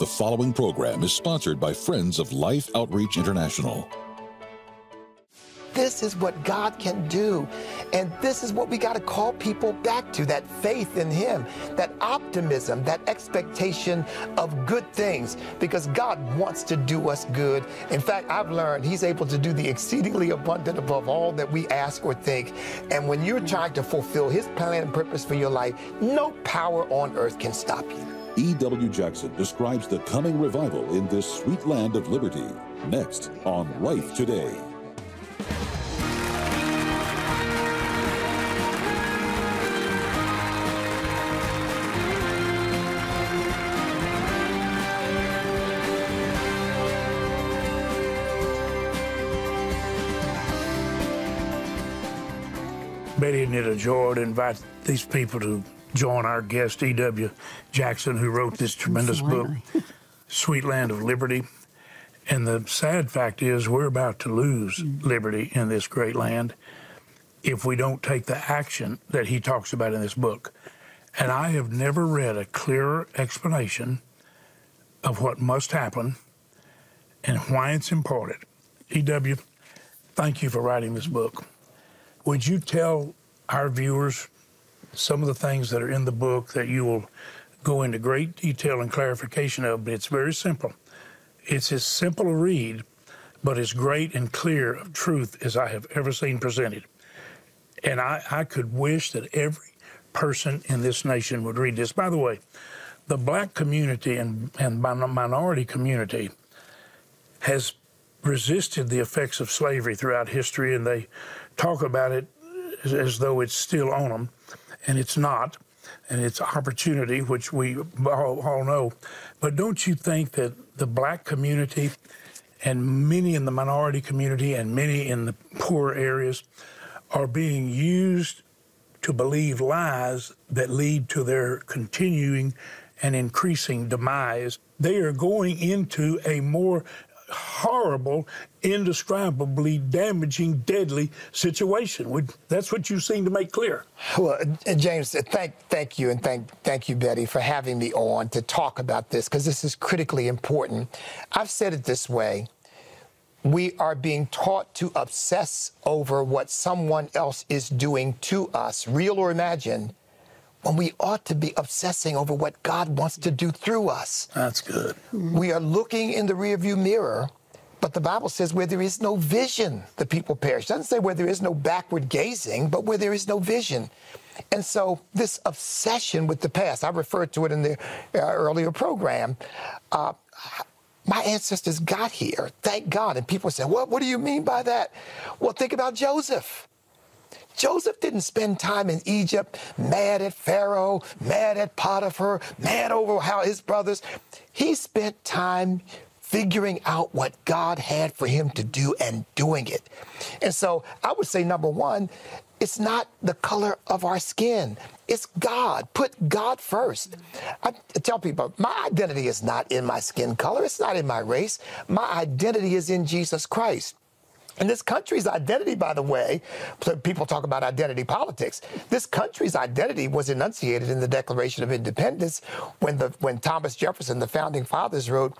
The following program is sponsored by Friends of Life Outreach International. This is what God can do. And this is what we got to call people back to that faith in Him, that optimism, that expectation of good things, because God wants to do us good. In fact, I've learned He's able to do the exceedingly abundant above all that we ask or think. And when you're trying to fulfill His plan and purpose for your life, no power on earth can stop you. E.W. Jackson describes the coming revival in this sweet land of liberty. Next on Life Today. Betty and to invite these people to join our guest, E.W. Jackson, who wrote this tremendous Absolutely. book, Sweet Land of Liberty. And the sad fact is, we're about to lose mm. liberty in this great land if we don't take the action that he talks about in this book. And I have never read a clearer explanation of what must happen and why it's important. E.W., thank you for writing this book. Would you tell our viewers some of the things that are in the book that you will go into great detail and clarification of, but it's very simple. It's as simple a read, but as great and clear of truth as I have ever seen presented. And I, I could wish that every person in this nation would read this. By the way, the black community and, and minority community has resisted the effects of slavery throughout history, and they talk about it as, as though it's still on them, and it's not. And it's opportunity, which we all, all know. But don't you think that the black community and many in the minority community and many in the poor areas are being used to believe lies that lead to their continuing and increasing demise. They are going into a more horrible, indescribably damaging, deadly situation. That's what you seem to make clear. Well, James, thank thank you and thank thank you, Betty, for having me on to talk about this because this is critically important. I've said it this way: we are being taught to obsess over what someone else is doing to us, real or imagined, when we ought to be obsessing over what God wants to do through us. That's good. We are looking in the rearview mirror, but the Bible says where there is no vision, the people perish. It doesn't say where there is no backward gazing, but where there is no vision. And so this obsession with the past, I referred to it in the uh, earlier program. Uh, my ancestors got here, thank God. And people say, well, what do you mean by that? Well, think about Joseph. Joseph didn't spend time in Egypt mad at Pharaoh, mad at Potiphar, mad over how his brothers. He spent time figuring out what God had for him to do and doing it. And so I would say, number one, it's not the color of our skin. It's God. Put God first. I tell people, my identity is not in my skin color. It's not in my race. My identity is in Jesus Christ. And this country's identity, by the way, people talk about identity politics. This country's identity was enunciated in the Declaration of Independence when the when Thomas Jefferson, the founding fathers, wrote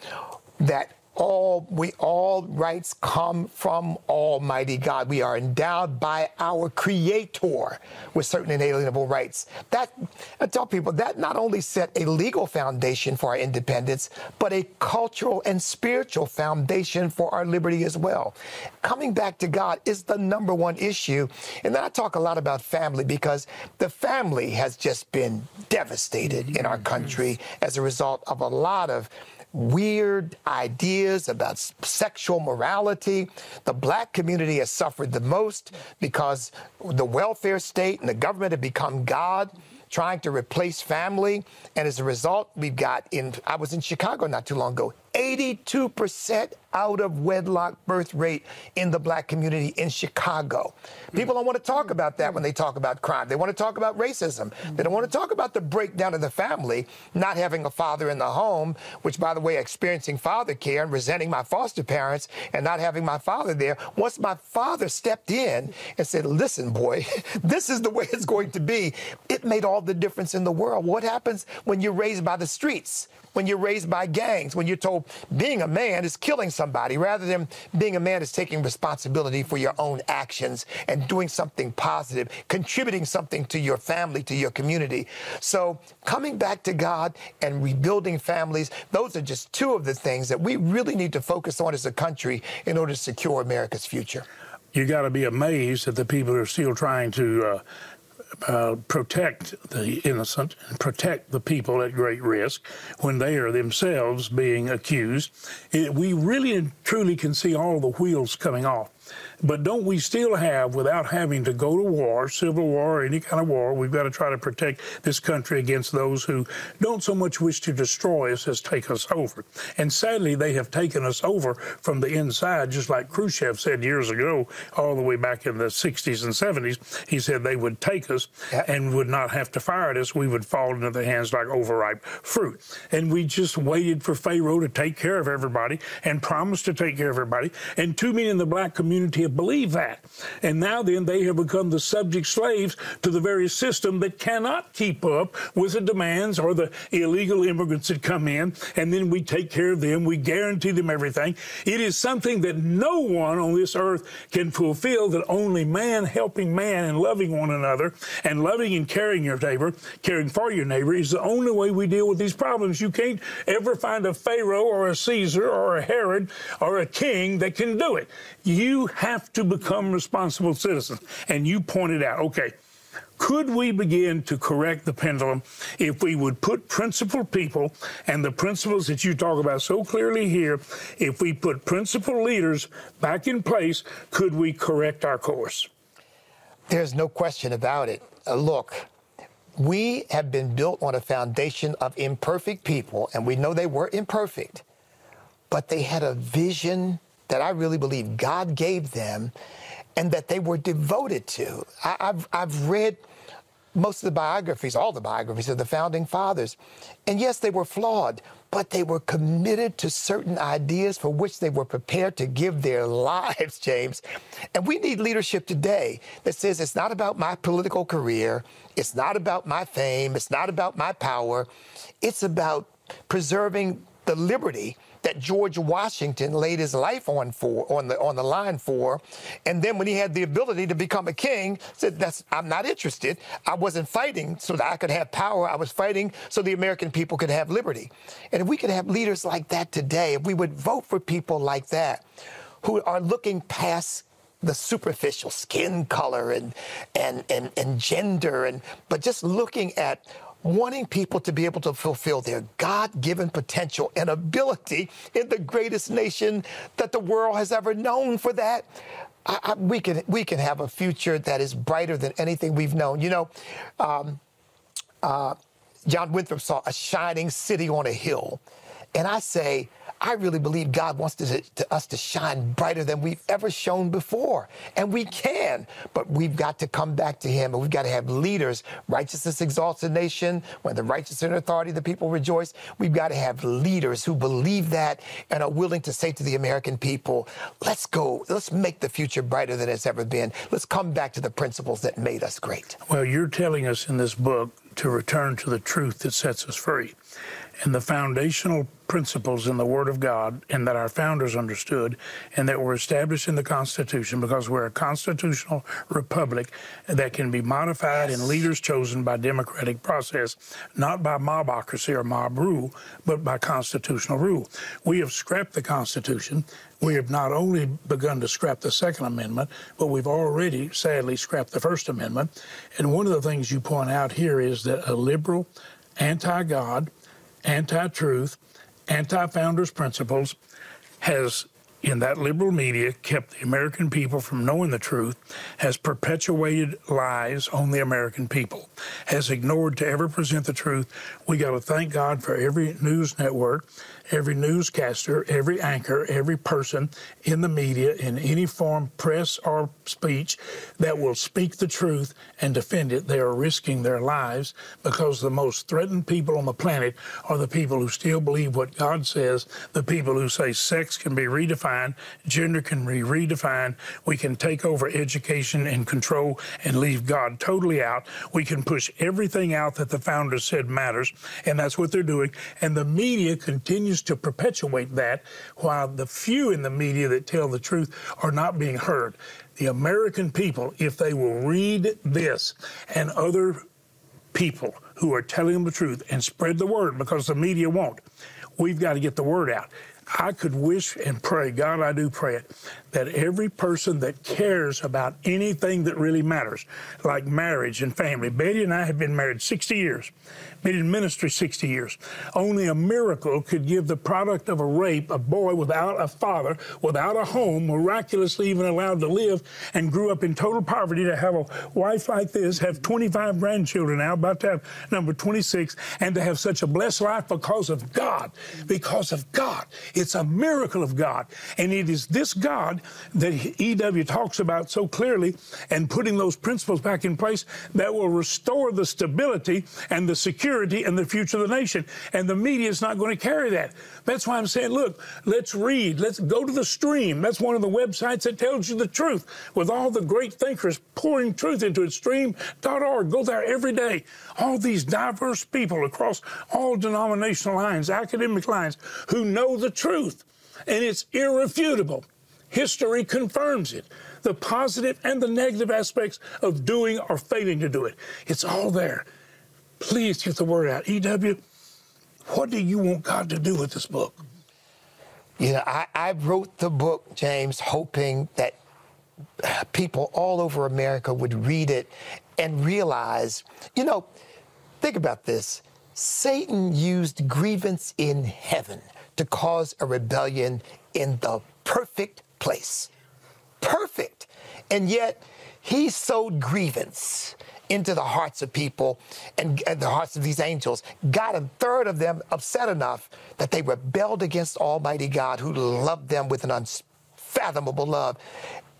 that all we all rights come from Almighty God. We are endowed by our Creator with certain inalienable rights. That I tell people that not only set a legal foundation for our independence, but a cultural and spiritual foundation for our liberty as well. Coming back to God is the number one issue. And then I talk a lot about family because the family has just been devastated in our mm-hmm. country as a result of a lot of weird ideas about sexual morality. The black community has suffered the most because the welfare state and the government have become God. Trying to replace family. And as a result, we've got in, I was in Chicago not too long ago, 82% out of wedlock birth rate in the black community in Chicago. People don't want to talk about that when they talk about crime. They want to talk about racism. They don't want to talk about the breakdown of the family, not having a father in the home, which, by the way, experiencing father care and resenting my foster parents and not having my father there. Once my father stepped in and said, Listen, boy, this is the way it's going to be, it made all the difference in the world. What happens when you're raised by the streets? when you're raised by gangs, when you're told being a man is killing somebody, rather than being a man is taking responsibility for your own actions and doing something positive, contributing something to your family, to your community. So coming back to God and rebuilding families, those are just two of the things that we really need to focus on as a country in order to secure America's future. You got to be amazed that the people are still trying to uh, uh, protect the innocent and protect the people at great risk when they are themselves being accused. It, we really and truly can see all the wheels coming off. But don't we still have, without having to go to war, civil war, or any kind of war, we've got to try to protect this country against those who don't so much wish to destroy us as take us over. And sadly, they have taken us over from the inside, just like Khrushchev said years ago, all the way back in the 60s and 70s. He said they would take us and would not have to fire at us. We would fall into their hands like overripe fruit. And we just waited for Pharaoh to take care of everybody and promised to take care of everybody. And too many in the black community have believed that. And now then they have become the subject slaves to the very system that cannot keep up with the demands or the illegal immigrants that come in. And then we take care of them. We guarantee them everything. It is something that no one on this earth can fulfill that only man helping man and loving one another and loving and caring your neighbor, caring for your neighbor is the only way we deal with these problems. You can't ever find a Pharaoh or a Caesar or a Herod or a king that can do it. You have to become responsible citizens. And you pointed out, okay, could we begin to correct the pendulum if we would put principled people and the principles that you talk about so clearly here, if we put principled leaders back in place, could we correct our course? There's no question about it. Uh, look, we have been built on a foundation of imperfect people, and we know they were imperfect, but they had a vision that I really believe God gave them and that they were devoted to. I, have I've read most of the biographies, all the biographies of the founding fathers. And yes, they were flawed, but they were committed to certain ideas for which they were prepared to give their lives, James. And we need leadership today that says it's not about my political career, it's not about my fame, it's not about my power, it's about preserving the liberty that George Washington laid his life on for on the on the line for, and then when he had the ability to become a king, said that's I'm not interested. I wasn't fighting so that I could have power. I was fighting so the American people could have liberty. And if we could have leaders like that today, if we would vote for people like that who are looking past the superficial skin color and, and, and, and gender and but just looking at wanting people to be able to fulfill their God given potential and ability in the greatest nation that the world has ever known for that. I, I, we can we can have a future that is brighter than anything we've known. You know, um, uh, John Winthrop saw a shining city on a hill, and I say I really believe God wants to, to, us to shine brighter than we've ever shown before. And we can, but we've got to come back to Him and we've got to have leaders. Righteousness exalts a nation. When the righteous are in authority, the people rejoice. We've got to have leaders who believe that and are willing to say to the American people, let's go, let's make the future brighter than it's ever been. Let's come back to the principles that made us great. Well, you're telling us in this book to return to the truth that sets us free and the foundational principles in the Word of God and that our founders understood and that were established in the Constitution because we're a constitutional republic that can be modified yes. and leaders chosen by democratic process, not by mobocracy or mob rule, but by constitutional rule. We have scrapped the Constitution. We have not only begun to scrap the Second Amendment, but we've already sadly scrapped the First Amendment. And one of the things you point out here is that a liberal, anti God, anti truth, anti founders' principles, has in that liberal media kept the American people from knowing the truth, has perpetuated lies on the American people. has ignored to ever present the truth. We got to thank God for every news network, every newscaster, every anchor, every person in the media, in any form, press or speech, that will speak the truth and defend it. They are risking their lives because the most threatened people on the planet are the people who still believe what God says, the people who say sex can be redefined, gender can be redefined, we can take over education and control and leave God totally out. We can push everything out that the founders said matters, and that's what they're doing. And the media continues to perpetuate that while the few in the media that tell the truth are not being heard. The American people, if they will read this and other people who are telling the truth and spread the word because the media won't, we've got to get the word out. I could wish and pray, God, I do pray it, that every person that cares about anything that really matters, like marriage and family, Betty and I have been married 60 years been in ministry 60 years. Only a miracle could give the product of a rape a boy without a father, without a home, miraculously even allowed to live, and grew up in total poverty to have a wife like this, have 25 grandchildren now, about to have number 26, and to have such a blessed life because of God. Because of God. It's a miracle of God. And it is this God that EW talks about so clearly and putting those principles back in place that will restore the stability and the security security and the future of the nation. And the media is not going to carry that. That's why I'm saying, look, let's read. Let's go to the stream. That's one of the websites that tells you the truth with all the great thinkers pouring truth into it. Stream.org. Go there every day. All these diverse people across all denominational lines, academic lines, who know the truth. And it's irrefutable. History confirms it. The positive and the negative aspects of doing or failing to do it. It's all there. Please get the word out. EW, what do you want God to do with this book? You know, I, I wrote the book, James, hoping that people all over America would read it and realize, you know, think about this. Satan used grievance in heaven to cause a rebellion in the perfect place. Perfect. And yet, he sowed grievance into the hearts of people and, and the hearts of these angels, got a third of them upset enough that they rebelled against Almighty God who loved them with an unfathomable love.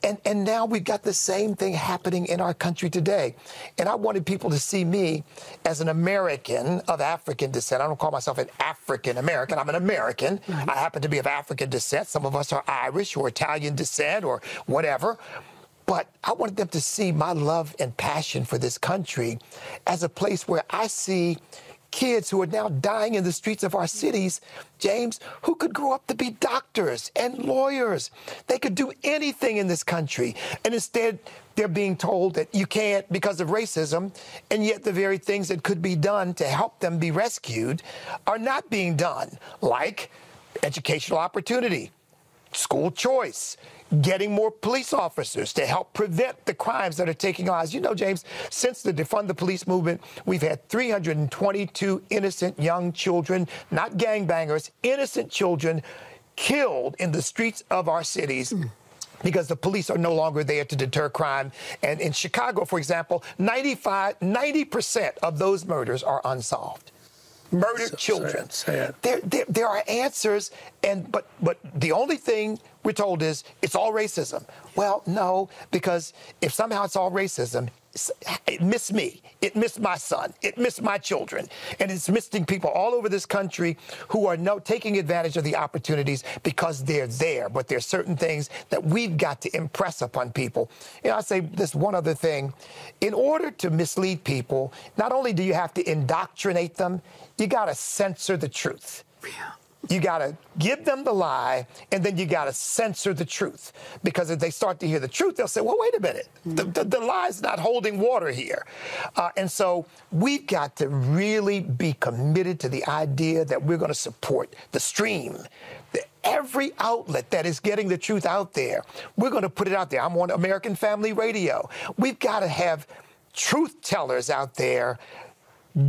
And, and now we've got the same thing happening in our country today. And I wanted people to see me as an American of African descent. I don't call myself an African American. I'm an American. I happen to be of African descent. Some of us are Irish or Italian descent or whatever. But I wanted them to see my love and passion for this country as a place where I see kids who are now dying in the streets of our cities, James, who could grow up to be doctors and lawyers. They could do anything in this country. And instead, they're being told that you can't because of racism, and yet the very things that could be done to help them be rescued are not being done, like educational opportunity, school choice, getting more police officers to help prevent the crimes that are taking lives. You know, James, since the defund the police movement, we've had 322 innocent young children, not gangbangers, innocent children killed in the streets of our cities. Mm because the police are no longer there to deter crime. And in Chicago, for example, 95, 90% of those murders are unsolved murdered so children. Sad, sad. There, there, there are answers, and but but the only thing we're told is it's all racism. Well, no, because if somehow it's all racism, it missed me. It missed my son. It missed my children. And it's missing people all over this country who are no, taking advantage of the opportunities because they're there. But there's certain things that we've got to impress upon people. You know, I say this one other thing. In order to mislead people, not only do you have to indoctrinate them, you got to censor the truth. Yeah. You got to give them the lie, and then you got to censor the truth. Because if they start to hear the truth, they'll say, well, wait a minute. Mm-hmm. The, the, the lie's not holding water here. Uh, and so we've got to really be committed to the idea that we're going to support the stream. every outlet that is getting the truth out there, we're going to put it out there. I'm on American Family Radio. We've got to have truth tellers out there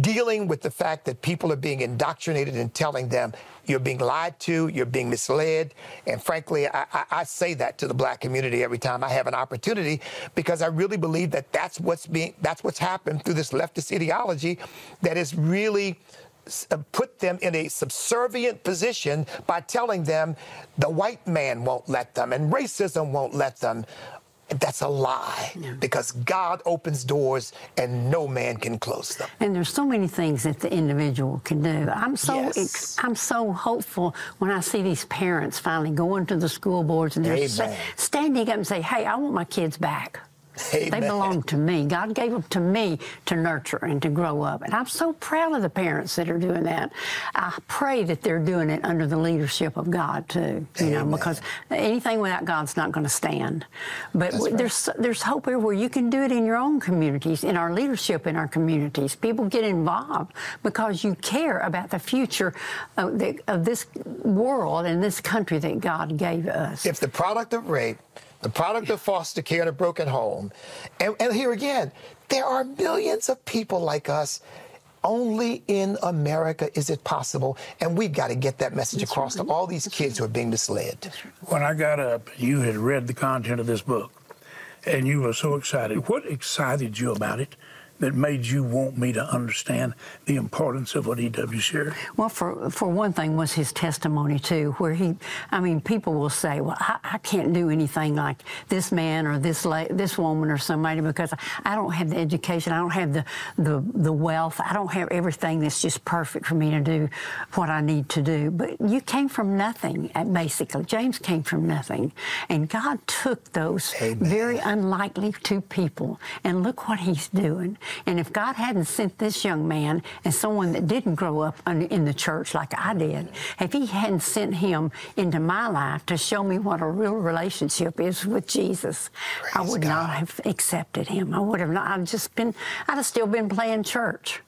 dealing with the fact that people are being indoctrinated and telling them you're being lied to, you're being misled. And frankly, I, I, I, say that to the black community every time I have an opportunity because I really believe that that's what's being that's what's happened through this leftist ideology that is really uh, put them in a subservient position by telling them the white man won't let them and racism won't let them. That's a lie yeah. because God opens doors and no man can close them. And there's so many things that the individual can do. I'm so yes. I'm so hopeful when I see these parents finally going to the school boards and they're sa- standing up and say, "Hey, I want my kids back." Amen. They belong to me. God gave them to me to nurture and to grow up. And I'm so proud of the parents that are doing that. I pray that they're doing it under the leadership of God too. You Amen. know, because anything without God's not going to stand. But right. there's there's hope everywhere. You can do it in your own communities, in our leadership in our communities. People get involved because you care about the future of, the, of this world and this country that God gave us. If the product of rape the product of foster care and a broken home. And, and here again, there are millions of people like us. Only in America is it possible, and we've got to get that message That's across right. to all these kids who are being misled. When I got up, you had read the content of this book, and you were so excited. What excited you about it? That made you want me to understand the importance of what E.W. shared? Well, for for one thing, was his testimony too, where he, I mean, people will say, "Well, I, I can't do anything like this man or this la- this woman or somebody because I don't have the education, I don't have the the the wealth, I don't have everything that's just perfect for me to do what I need to do." But you came from nothing, uh, basically. James came from nothing, and God took those Amen. very unlikely two people, and look what He's doing. And if God hadn't sent this young man and someone that didn't grow up in the church like I did, if He hadn't sent him into my life to show me what a real relationship is with Jesus, Praise I would God. not have accepted Him. I would have not. I'd just been. I'd have still been playing church.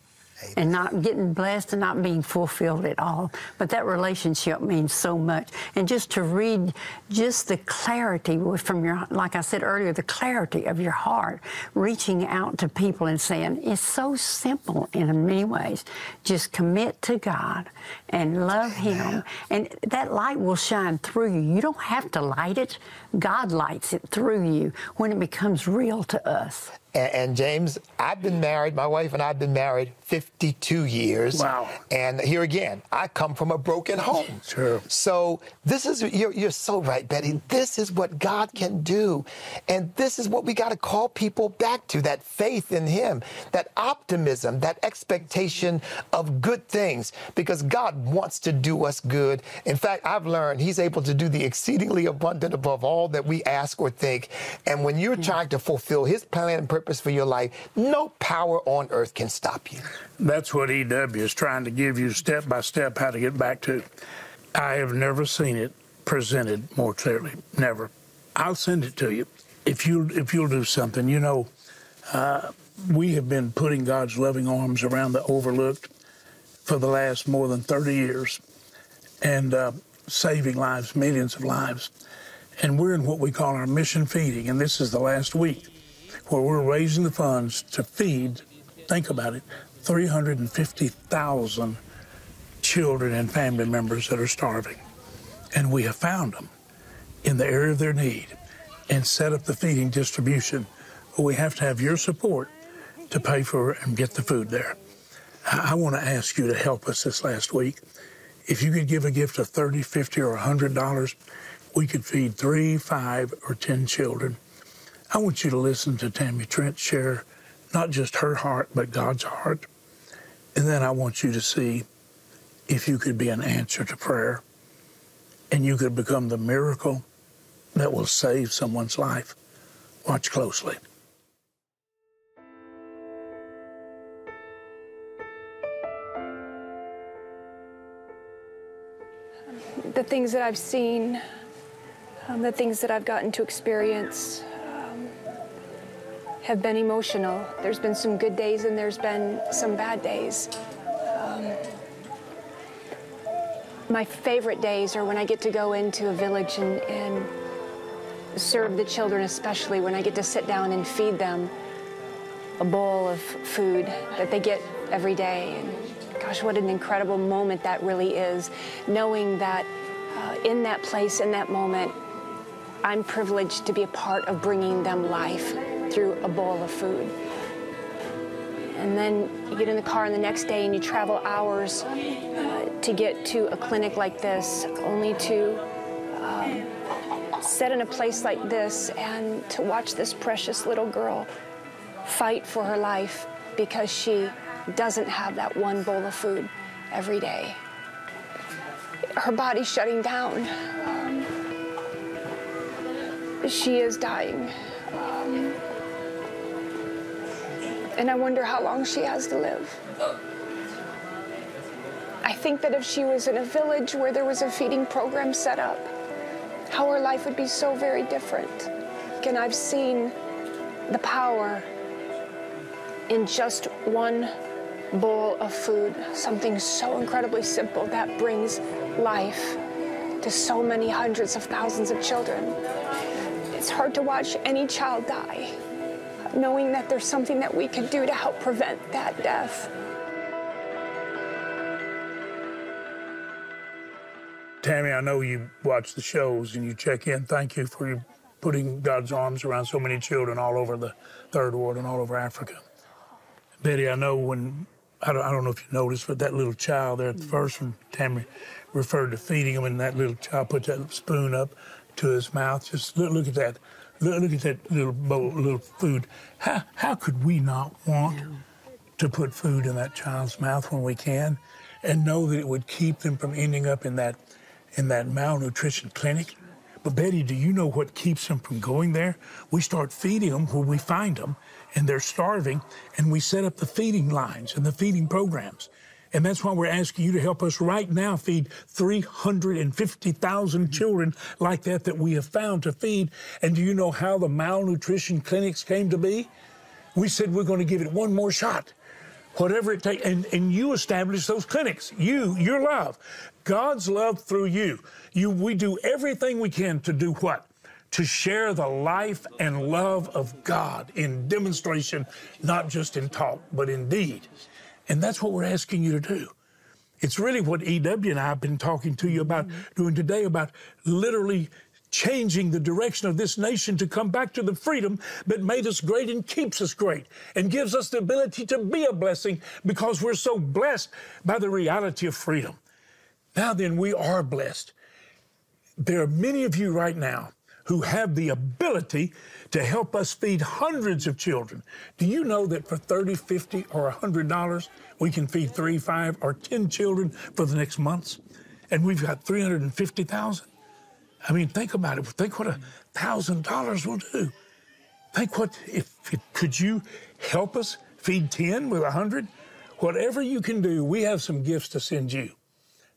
Amen. and not getting blessed and not being fulfilled at all. But that relationship means so much. And just to read just the clarity from your, like I said earlier, the clarity of your heart, reaching out to people and saying, it's so simple in many ways. Just commit to God and love Him. And that light will shine through you. You don't have to light it. God lights it through you when it becomes real to us. And, and, James, I've been married, my wife and I have been married 52 years. Wow. And here again, I come from a broken home. Sure. So this is, you're, you're so right, Betty. This is what God can do. And this is what we got to call people back to that faith in Him, that optimism, that expectation of good things, because God wants to do us good. In fact, I've learned He's able to do the exceedingly abundant above all that we ask or think. And when you're trying to fulfill His plan and purpose, purpose for your life, no power on earth can stop you. That's what EW is trying to give you step by step how to get back to. I have never seen it presented more clearly. Never. I'll send it to you if you if you'll do something. You know, uh, we have been putting God's loving arms around the overlooked for the last more than 30 years, and uh, saving lives, millions of lives. And we're in what we call our mission feeding, and this is the last week where we're raising the funds to feed, think about it, 350,000 children and family members that are starving. And we have found them in the area of their need and set up the feeding distribution. But we have to have your support to pay for and get the food there. I, want to ask you to help us this last week. If you could give a gift of 30, 50, or $100, we could feed three, five, or 10 children I want you to listen to Tammy Trent share not just her heart, but God's heart. And then I want you to see if you could be an answer to prayer and you could become the miracle that will save someone's life. Watch closely. The things that I've seen, um, the things that I've gotten to experience, have been emotional. There's been some good days and there's been some bad days. Um, my favorite days are when I get to go into a village and, and serve the children, especially when I get to sit down and feed them a bowl of food that they get every day. And gosh, what an incredible moment that really is, knowing that uh, in that place, in that moment, I'm privileged to be a part of bringing them life through a bowl of food. And then you get in the car and the next day and you travel hours uh, to get to a clinic like this, only to um, sit in a place like this and to watch this precious little girl fight for her life because she doesn't have that one bowl of food every day. Her body's shutting down. She is dying. Um, and I wonder how long she has to live. I think that if she was in a village where there was a feeding program set up, how her life would be so very different. And I've seen the power in just one bowl of food, something so incredibly simple that brings life to so many hundreds of thousands of children. It's hard to watch any child die knowing that there's something that we could do to help prevent that death. Tammy, I know you watch the shows and you check in. Thank you for putting God's arms around so many children all over the third world and all over Africa. Betty, I know when, I don't, I don't know if you noticed, but that little child there at the mm. first one, Tammy referred to feeding him, and that little child put that spoon up to his mouth. Just look, look at that. Look, look at that little bowl, little food. How, how could we not want to put food in that child's mouth when we can and know that it would keep them from ending up in that, in that malnutrition clinic? But Betty, do you know what keeps them from going there? We start feeding them where we find them and they're starving and we set up the feeding lines and the feeding programs. And that's why we're asking you to help us right now feed 350,000 children like that that we have found to feed. And do you know how the malnutrition clinics came to be? We said we're going to give it one more shot. Whatever it takes, and, and you establish those clinics. You, your love, God's love through you. You, we do everything we can to do what? to share the life and love of God in demonstration, not just in talk, but in deed. And that's what we're asking you to do. It's really what EW and I have been talking to you about mm-hmm. doing today about literally changing the direction of this nation to come back to the freedom that made us great and keeps us great and gives us the ability to be a blessing because we're so blessed by the reality of freedom. Now then, we are blessed. There are many of you right now who have the ability to help us feed hundreds of children. Do you know that for 30, 50, or $100, we can feed three, five, or 10 children for the next months? And we've got 350,000? I mean, think about it. Think what a thousand dollars will do. Think what if, if could you help us feed 10 with a hundred? Whatever you can do, we have some gifts to send you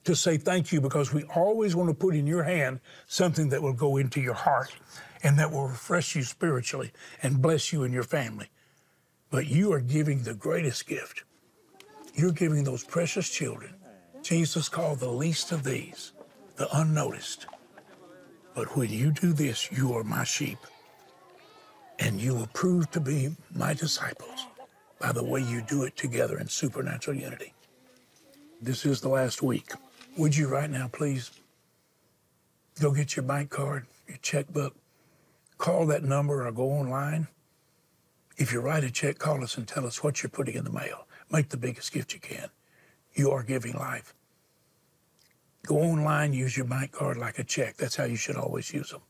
to say thank you because we always want to put in your hand something that will go into your heart and that will refresh you spiritually and bless you and your family. But you are giving the greatest gift. You're giving those precious children. Jesus called the least of these, the unnoticed. But when you do this, you are my sheep. And you will prove to be my disciples by the way you do it together in supernatural unity. This is the last week. Would you right now, please, go get your bank card, your checkbook, call that number or go online. If you write a check, call us and tell us what you're putting in the mail. Make the biggest gift you can. You are giving life. Go online, use your bank card like a check. That's how you should always use them.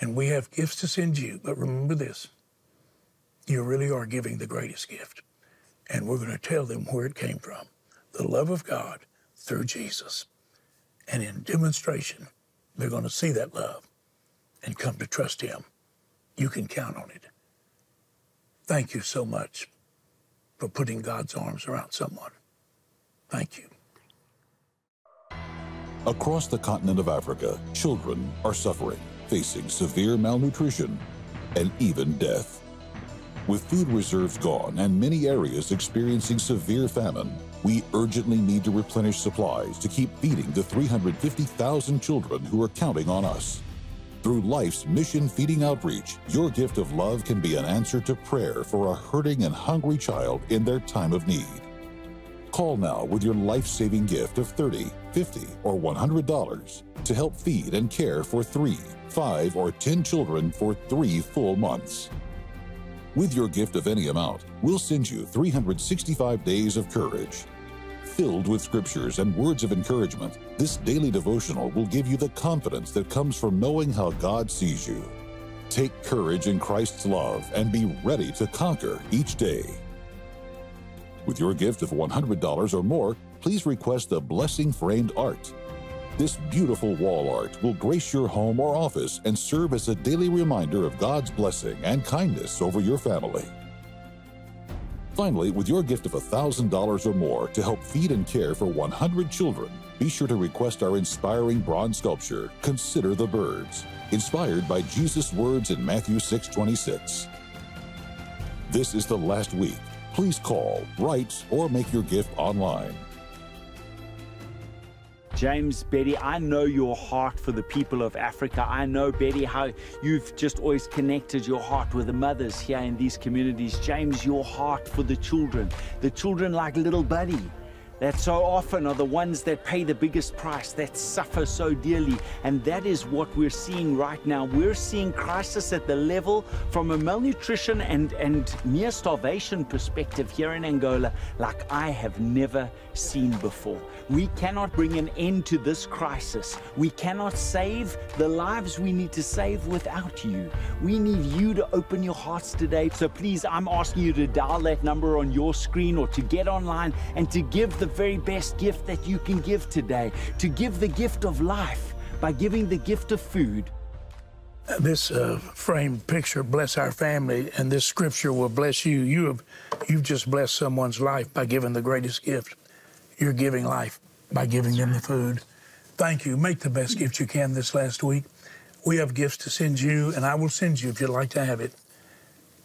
And we have gifts to send you, but remember this you really are giving the greatest gift. And we're going to tell them where it came from the love of God through Jesus. And in demonstration, they're going to see that love and come to trust Him. You can count on it. Thank you so much for putting God's arms around someone. Thank you. Across the continent of Africa, children are suffering, facing severe malnutrition and even death. With food reserves gone and many areas experiencing severe famine, we urgently need to replenish supplies to keep feeding the 350,000 children who are counting on us. Through Life's Mission Feeding Outreach, your gift of love can be an answer to prayer for a hurting and hungry child in their time of need. Call now with your life saving gift of $30, $50, or $100 to help feed and care for three, five, or 10 children for three full months. With your gift of any amount, we'll send you 365 days of courage. Filled with scriptures and words of encouragement, this daily devotional will give you the confidence that comes from knowing how God sees you. Take courage in Christ's love and be ready to conquer each day. With your gift of $100 or more, please request the Blessing Framed Art. This beautiful wall art will grace your home or office and serve as a daily reminder of God's blessing and kindness over your family. Finally, with your gift of $1,000 or more to help feed and care for 100 children, be sure to request our inspiring bronze sculpture, Consider the Birds, inspired by Jesus' words in Matthew 6:26. This is the last week please call, write, or make your gift online. James, Betty, I know your heart for the people of Africa. I know, Betty, how you've just always connected your heart with the mothers here in these communities. James, your heart for the children, the children like little Buddy that so often are the ones that pay the biggest price, that suffer so dearly. And that is what we're seeing right now. We're seeing crisis at the level from a malnutrition and, and near starvation perspective here in Angola like I have never seen before. We cannot bring an end to this crisis. We cannot save the lives we need to save without you. We need you to open your hearts today. So please, I'm asking you to dial that number on your screen or to get online and to give the very best gift that you can give today, to give the gift of life by giving the gift of food. This uh, framed picture, bless our family, and this scripture will bless you. You have, you've just blessed someone's life by giving the greatest gift. You're giving life by giving them the food. Thank you. Make the best gift you can this last week. We have gifts to send you, and I will send you if you'd like to have it.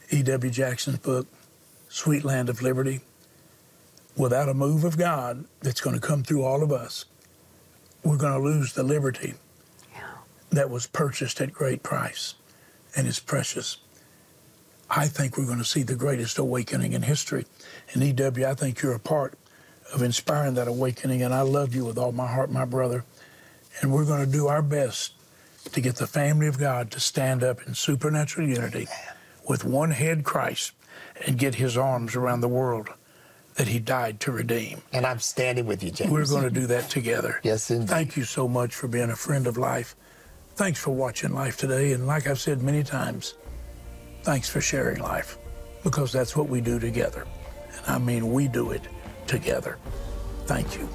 E.W. Jackson's book, Sweet Land of Liberty without a move of God that's going to come through all of us, we're going to lose the liberty yeah. that was purchased at great price and is precious. I think we're going to see the greatest awakening in history. And EW, I think you're a part of inspiring that awakening, and I love you with all my heart, my brother. And we're going to do our best to get the family of God to stand up in supernatural unity with one head Christ and get his arms around the world that he died to redeem. And I'm standing with you, James. We're going to do that together. Yes, indeed. Thank you so much for being a friend of life. Thanks for watching life today. And like I've said many times, thanks for sharing life because that's what we do together. And I mean, we do it together. Thank you.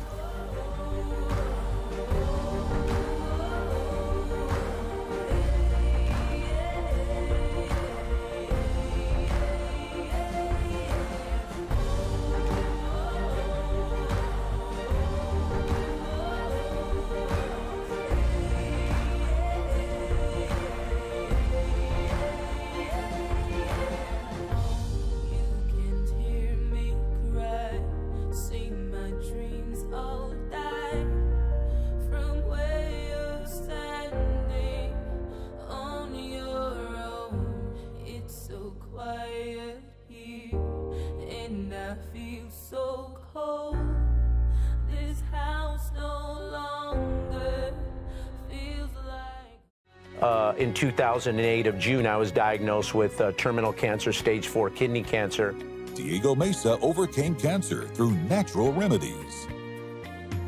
Uh, in 2008 of June, I was diagnosed with uh, terminal cancer, stage four kidney cancer. Diego Mesa overcame cancer through natural remedies.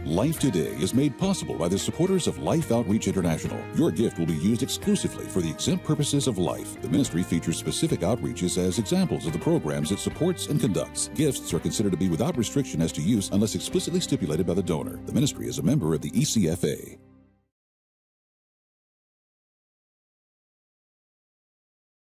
Life Today is made possible by the supporters of Life Outreach International. Your gift will be used exclusively for the exempt purposes of life. The ministry features specific outreaches as examples of the programs it supports and conducts. Gifts are considered to be without restriction as to use unless explicitly stipulated by the donor. The ministry is a member of the ECFA.